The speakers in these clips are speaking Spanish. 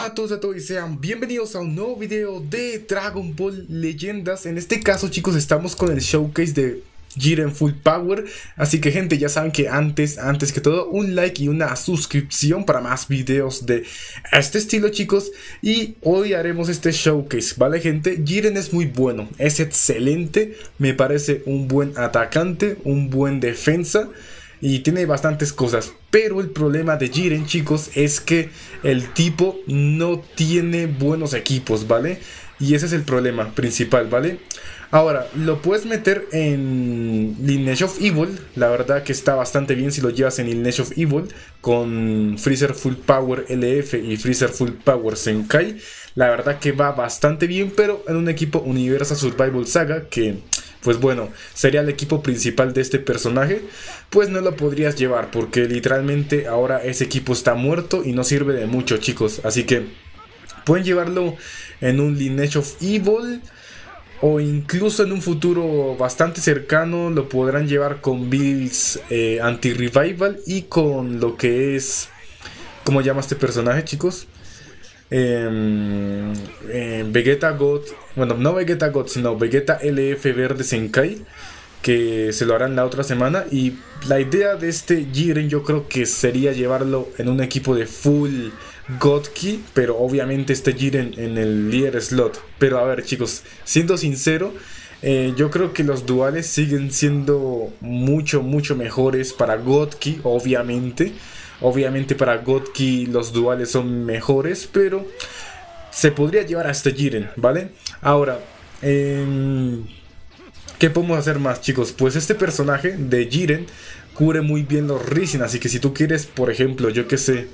Hola a todos, a todos y sean bienvenidos a un nuevo video de Dragon Ball Leyendas. En este caso chicos estamos con el showcase de Jiren Full Power. Así que gente ya saben que antes, antes que todo un like y una suscripción para más videos de este estilo chicos. Y hoy haremos este showcase, ¿vale gente? Jiren es muy bueno, es excelente, me parece un buen atacante, un buen defensa y tiene bastantes cosas. Pero el problema de Jiren, chicos, es que el tipo no tiene buenos equipos, ¿vale? Y ese es el problema principal, ¿vale? Ahora, lo puedes meter en Lineage of Evil. La verdad que está bastante bien si lo llevas en Lineage of Evil. Con Freezer Full Power LF y Freezer Full Power Senkai. La verdad que va bastante bien, pero en un equipo Universal Survival Saga que pues bueno, sería el equipo principal de este personaje, pues no lo podrías llevar porque literalmente ahora ese equipo está muerto y no sirve de mucho chicos, así que pueden llevarlo en un Lineage of Evil o incluso en un futuro bastante cercano lo podrán llevar con builds eh, anti-revival y con lo que es... ¿Cómo llama este personaje chicos? Em, em, Vegeta God, bueno, no Vegeta God, sino Vegeta LF Verde Senkai, que se lo harán la otra semana. Y la idea de este Jiren yo creo que sería llevarlo en un equipo de full Godki, pero obviamente este Jiren en el líder slot. Pero a ver chicos, siendo sincero, eh, yo creo que los duales siguen siendo mucho, mucho mejores para Godki, obviamente. Obviamente para Godki los duales son mejores, pero se podría llevar a este Jiren, ¿vale? Ahora, em, ¿qué podemos hacer más, chicos? Pues este personaje de Jiren cubre muy bien los Risen, así que si tú quieres, por ejemplo, yo que sé,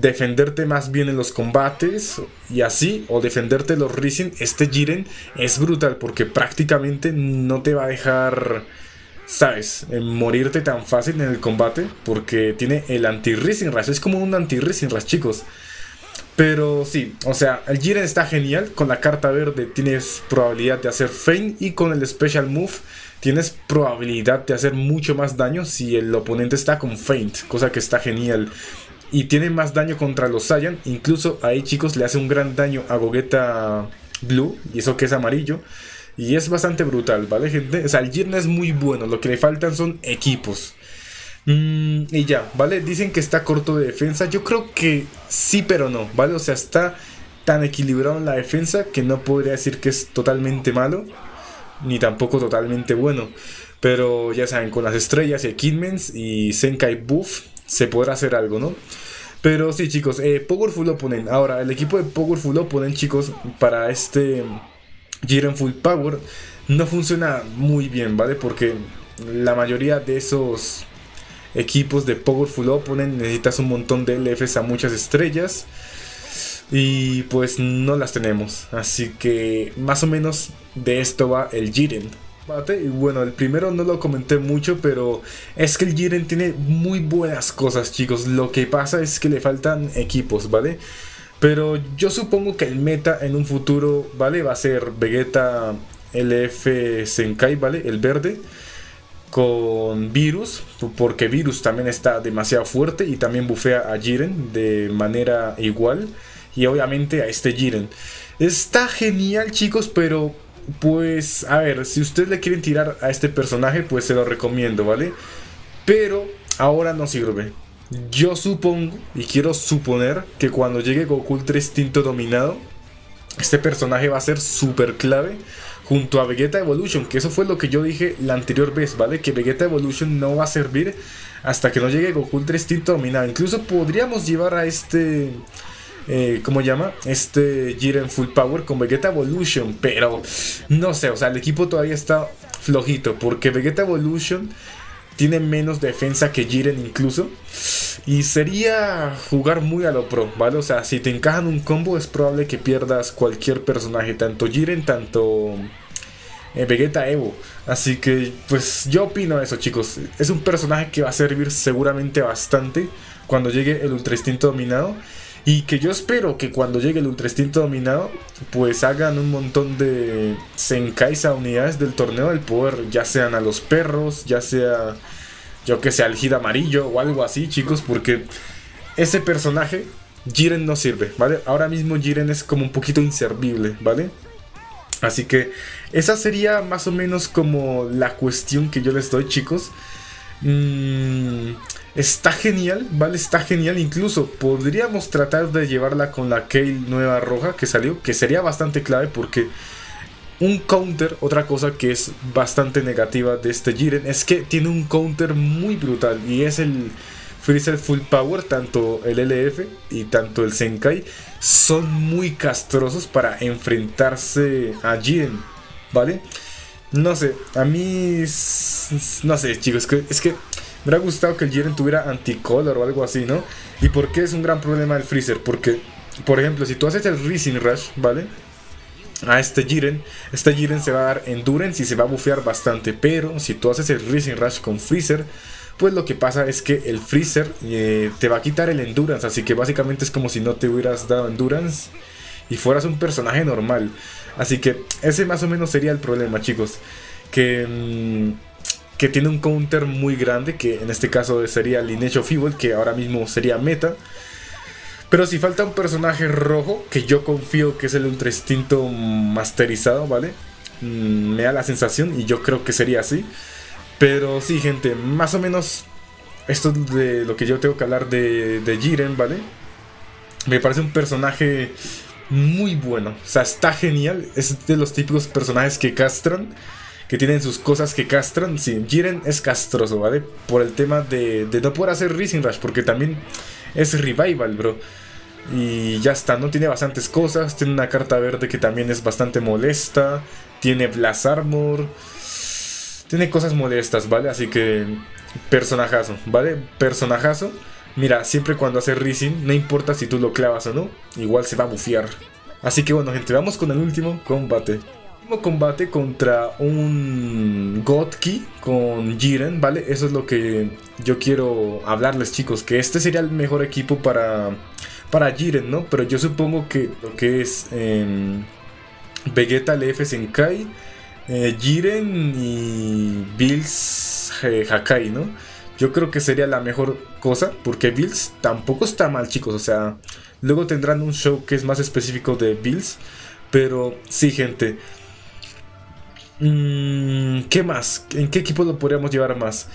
defenderte más bien en los combates y así, o defenderte los Risen, este Jiren es brutal porque prácticamente no te va a dejar sabes, morirte tan fácil en el combate porque tiene el anti-Rising Rush. Es como un anti-Rising Rush, chicos. Pero sí, o sea, el Jiren está genial. Con la carta verde tienes probabilidad de hacer Feint y con el Special Move tienes probabilidad de hacer mucho más daño si el oponente está con Feint, cosa que está genial. Y tiene más daño contra los Saiyan. Incluso ahí, chicos, le hace un gran daño a Gogeta Blue, y eso que es amarillo. Y es bastante brutal, ¿vale, gente? O sea, el Jiren es muy bueno. Lo que le faltan son equipos. Mm, y ya, ¿vale? Dicen que está corto de defensa. Yo creo que sí, pero no, ¿vale? O sea, está tan equilibrado en la defensa que no podría decir que es totalmente malo. Ni tampoco totalmente bueno. Pero ya saben, con las estrellas y Kidmans y Senkai Buff se podrá hacer algo, ¿no? Pero sí, chicos, eh, Powerful Opponent. Ahora, el equipo de Powerful Opponent, chicos, para este Jiren Full Power no funciona muy bien, ¿vale? Porque la mayoría de esos equipos de Powerful Opponent necesitas un montón de LFs a muchas estrellas y pues no las tenemos. Así que más o menos de esto va el Jiren. Y bueno, el primero no lo comenté mucho, pero es que el Jiren tiene muy buenas cosas, chicos. Lo que pasa es que le faltan equipos, ¿vale? Pero yo supongo que el meta en un futuro, ¿vale? Va a ser Vegeta LF Senkai, ¿vale? El verde. Con Virus, porque Virus también está demasiado fuerte y también bufea a Jiren de manera igual. Y obviamente a este Jiren. Está genial, chicos, pero pues, a ver, si ustedes le quieren tirar a este personaje, pues se lo recomiendo, ¿vale? Pero ahora no sirve. Yo supongo, y quiero suponer, que cuando llegue Goku Ultra Instinto Dominado, este personaje va a ser súper clave junto a Vegeta Evolution, que eso fue lo que yo dije la anterior vez, ¿vale? Que Vegeta Evolution no va a servir hasta que no llegue Goku Ultra Instinto Dominado. Incluso podríamos llevar a este... Eh, ¿Cómo llama? Este Jiren Full Power con Vegeta Evolution, pero no sé, o sea, el equipo todavía está flojito, porque Vegeta Evolution tiene menos defensa que Jiren incluso. Y sería jugar muy a lo pro, ¿vale? O sea, si te encajan un combo es probable que pierdas cualquier personaje, tanto Jiren, tanto eh, Vegeta Evo. Así que, pues yo opino eso, chicos. Es un personaje que va a servir seguramente bastante cuando llegue el Ultra Instinto Dominado. Y que yo espero que cuando llegue el Ultra Instinto Dominado, pues hagan un montón de Senkais a unidades del torneo del poder, ya sean a los perros, ya sea, yo que sé, al Hid amarillo o algo así, chicos, porque ese personaje Jiren no sirve, ¿vale? Ahora mismo Jiren es como un poquito inservible, ¿vale? Así que esa sería más o menos como la cuestión que yo les doy, chicos. Mm, está genial, ¿vale? Está genial. Incluso podríamos tratar de llevarla con la Kale nueva roja que salió, que sería bastante clave porque un counter, otra cosa que es bastante negativa de este Jiren, es que tiene un counter muy brutal y es el Freezer Full Power, tanto el LF y tanto el Senkai son muy castrosos para enfrentarse a Jiren, ¿vale? No sé, a mí. No sé, chicos, es que, me ha gustado que el Jiren tuviera anticolor o algo así, ¿no? ¿Y por qué es un gran problema el Freezer? Porque, por ejemplo, si tú haces el Rising Rush, ¿vale? A este Jiren, este Jiren se va a dar Endurance y se va a bufear bastante. Pero si tú haces el Rising Rush con Freezer, pues lo que pasa es que el Freezer eh, te va a quitar el Endurance. Así que básicamente es como si no te hubieras dado Endurance y fueras un personaje normal. Así que ese más o menos sería el problema, chicos. Que, mm, que tiene un counter muy grande, que en este caso sería Lineage of Evil, que ahora mismo sería meta. Pero si falta un personaje rojo, que yo confío que es el Ultra Instinto masterizado, ¿vale? Mm, me da la sensación y yo creo que sería así. Pero sí, gente, más o menos esto es de lo que yo tengo que hablar de, de Jiren, ¿vale? Me parece un personaje muy bueno. O sea, está genial. Es de los típicos personajes que castran. Que tienen sus cosas que castran. Sí, Jiren es castroso, ¿vale? Por el tema de, de no poder hacer Rising Rush. Porque también es Revival, bro. Y ya está, ¿no? Tiene bastantes cosas. Tiene una carta verde que también es bastante molesta. Tiene Blast Armor. Tiene cosas molestas, ¿vale? Así que personajazo, ¿vale? Personajazo. Mira, siempre cuando hace Rising, no importa si tú lo clavas o no, igual se va a bufear. Así que bueno, gente, vamos con el último combate. Combate contra un Godki con Jiren, ¿vale? Eso es lo que yo quiero hablarles, chicos. Que este sería el mejor equipo para, para Jiren, ¿no? Pero yo supongo que lo que es eh, Vegeta LF Senkai, eh, Jiren y Bills eh, Hakai, ¿no? Yo creo que sería la mejor cosa, porque Bills tampoco está mal, chicos. O sea, luego tendrán un show que es más específico de Bills. Pero sí, gente. Mm, ¿Qué más? ¿En qué equipo lo podríamos llevar más?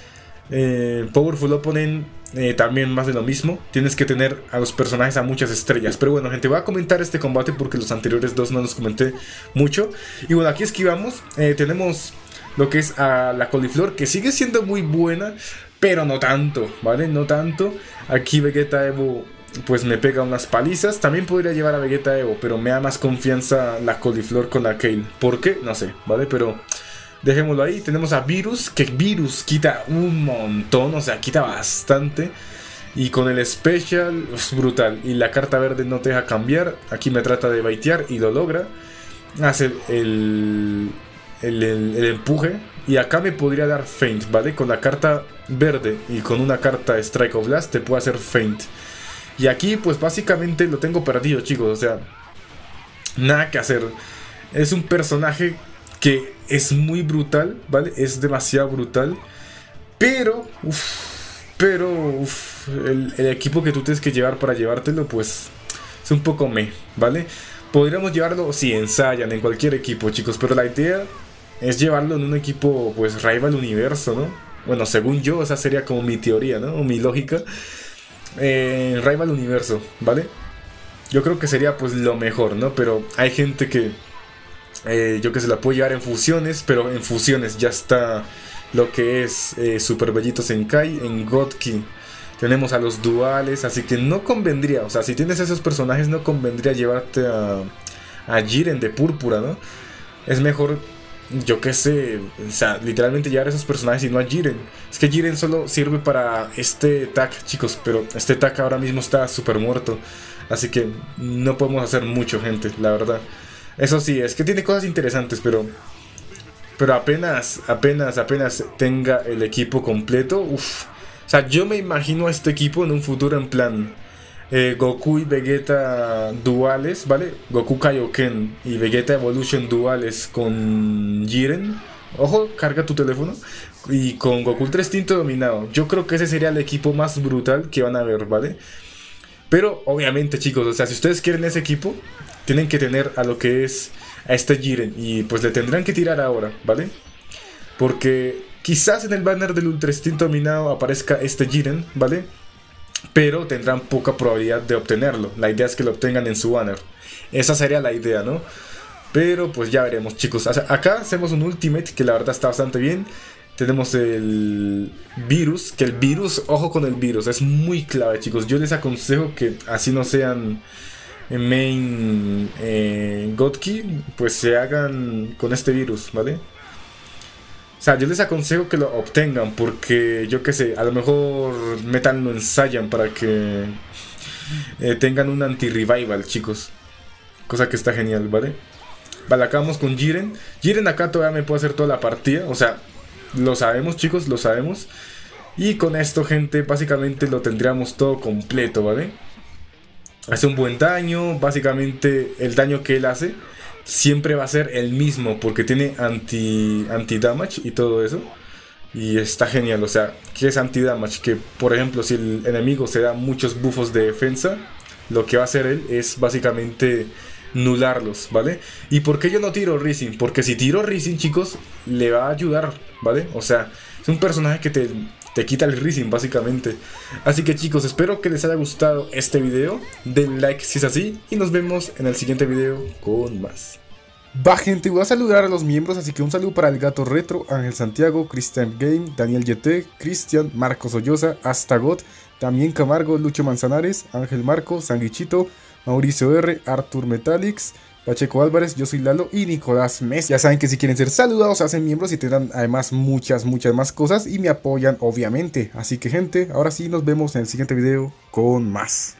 Eh, Powerful Opponent, eh, también más de lo mismo. Tienes que tener a los personajes a muchas estrellas. Pero bueno, gente, voy a comentar este combate porque los anteriores dos no los comenté mucho. Y bueno, aquí esquivamos. Eh, tenemos lo que es a la coliflor, que sigue siendo muy buena pero no tanto, ¿vale? No tanto. Aquí Vegeta Evo pues me pega unas palizas. También podría llevar a Vegeta Evo, pero me da más confianza la coliflor con la Kale. ¿Por qué? No sé, ¿vale? Pero dejémoslo ahí. Tenemos a Virus, que Virus quita un montón, o sea, quita bastante. Y con el Special es brutal. Y la carta verde no te deja cambiar. Aquí me trata de baitear y lo logra. Hace el, el, empuje. Y acá me podría dar Feint, ¿vale? Con la carta verde y con una carta Strike of Blast te puede hacer Feint. Y aquí pues básicamente lo tengo perdido, chicos. O sea, nada que hacer. Es un personaje que es muy brutal, ¿vale? Es demasiado brutal. Pero, pero, el, el, equipo que tú tienes que llevar para llevártelo, pues es un poco me, ¿vale? Podríamos llevarlo si ensayan en cualquier equipo, chicos, pero la idea es llevarlo en un equipo, pues, rival universo, ¿no? Bueno, según yo, esa sería como mi teoría, ¿no? O mi lógica. Eh, rival universo, ¿vale? Yo creo que sería, pues, lo mejor, ¿no? Pero hay gente que, eh, yo que se la puede llevar en fusiones, pero en fusiones ya está lo que es eh, Super Bellito Senkai, en Godki tenemos a los duales, así que no convendría, o sea, si tienes esos personajes no convendría llevarte a, a Jiren de púrpura, ¿no? Es mejor yo qué sé, o sea, literalmente llevar a esos personajes y no a Jiren. Es que Jiren solo sirve para este tag, chicos, pero este tag ahora mismo está súper muerto. Así que no podemos hacer mucho, gente, la verdad. Eso sí, es que tiene cosas interesantes, pero... Pero apenas, apenas, apenas tenga el equipo completo, uff. O sea, yo me imagino a este equipo en un futuro en plan... Eh, Goku y Vegeta duales, ¿vale? Goku Kaioken y Vegeta Evolution duales con Jiren. Ojo, carga tu teléfono. Y con Goku Ultra Instinto dominado. Yo creo que ese sería el equipo más brutal que van a ver, ¿vale? Pero obviamente chicos, o sea, si ustedes quieren ese equipo, tienen que tener a lo que es a este Jiren. Y pues le tendrán que tirar ahora, ¿vale? Porque quizás en el banner del Ultra Instinto Dominado aparezca este Jiren, ¿vale? Pero tendrán poca probabilidad de obtenerlo. La idea es que lo obtengan en su banner. Esa sería la idea, ¿no? Pero pues ya veremos, chicos. Acá hacemos un Ultimate que la verdad está bastante bien. Tenemos el virus, que el virus, ojo con el virus, es muy clave, chicos. Yo les aconsejo que así no sean main eh, Godkey, pues se hagan con este virus, ¿vale? O sea, yo les aconsejo que lo obtengan porque yo qué sé, a lo mejor metan lo ensayan para que eh, tengan un anti-revival, chicos. Cosa que está genial, ¿vale? Vale, acabamos con Jiren. Jiren acá todavía me puede hacer toda la partida. O sea, lo sabemos, chicos, lo sabemos. Y con esto, gente, básicamente lo tendríamos todo completo, ¿vale? Hace un buen daño. Básicamente, el daño que él hace siempre va a ser el mismo porque tiene anti, anti damage y todo eso. Y está genial, o sea, ¿qué es anti-damage? Que, por ejemplo, si el enemigo se da muchos buffos de defensa, lo que va a hacer él es básicamente nularlos, ¿vale? ¿Y por qué yo no tiro Rising? Porque si tiro Rising, chicos, le va a ayudar, ¿vale? O sea, es un personaje que te, te quita el Rising, básicamente. Así que, chicos, espero que les haya gustado este video. Den like si es así y nos vemos en el siguiente video con más. Va gente, voy a saludar a los miembros, así que un saludo para el Gato Retro, Ángel Santiago, Christian Game, Daniel YT, Cristian, Marcos Ollosa, Astagot, también Camargo, Lucho Manzanares, Ángel Marco, Sanguichito, Mauricio R, Artur Metalix, Pacheco Álvarez, yo soy Lalo y Nicolás Mes. Ya saben que si quieren ser saludados, hacen miembros y tendrán además muchas, muchas más cosas y me apoyan obviamente. Así que gente, ahora sí nos vemos en el siguiente video con más.